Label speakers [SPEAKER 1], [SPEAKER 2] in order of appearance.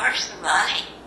[SPEAKER 1] Where's the money?